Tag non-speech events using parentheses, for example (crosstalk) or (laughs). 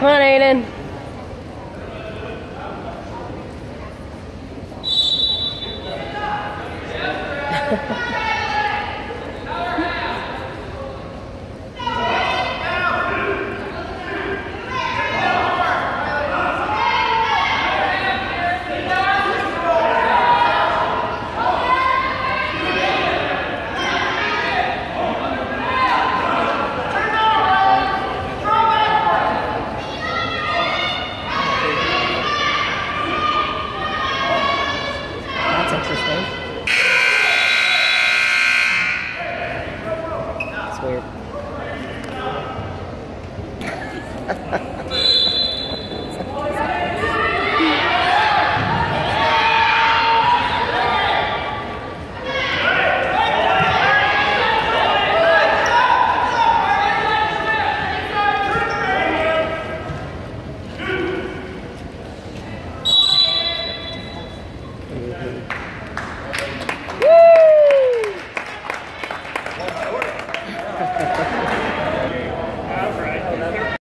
Come on, Aiden. Ha ha ha. there. (laughs)